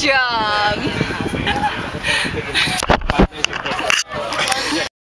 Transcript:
job.